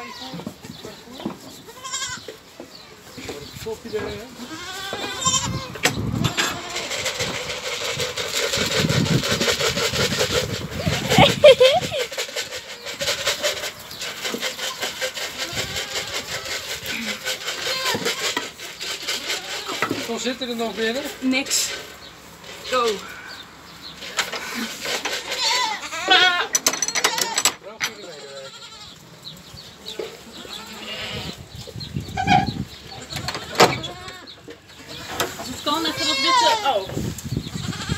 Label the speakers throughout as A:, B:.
A: ga je voor. Stopje erin. Hoeveel zitten er nog binnen?
B: Niks. Go. Kan, even dat witte... Oh.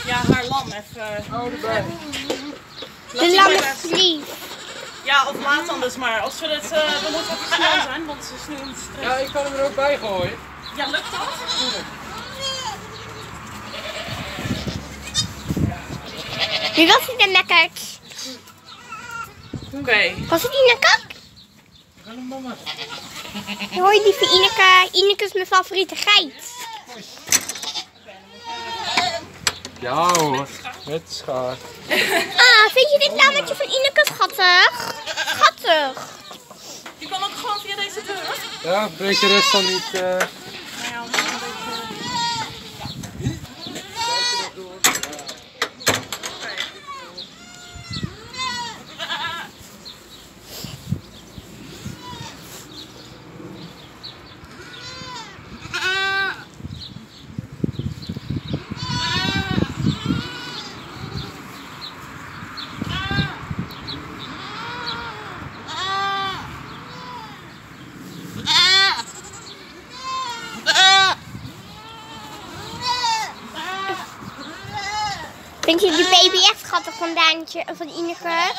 B: Ja, haar lam even...
A: Erbij.
B: Laat
C: De lamme
B: even-. Ja, of laat anders maar. Als we het... eh dan moet het snel zijn, want ze is nu in stress.
A: Ja, ik kan hem er ook bij gooien.
B: Ja, lukt dat?
C: Wie was het in lekkerd?
B: Oké.
C: Was het Ineke?
A: Ga hem mama.
C: Hoi lieve Ineke. Ineke is mijn favoriete geit.
A: Ja hoor, met schaar.
C: Ah, vind je dit lammetje van Ineke schattig? Schattig.
B: Je kan ook gewoon via deze deur.
A: Ja, breek de rest dan niet. eh,
C: Vind je de baby echt schattig van Daantje, van Ineke?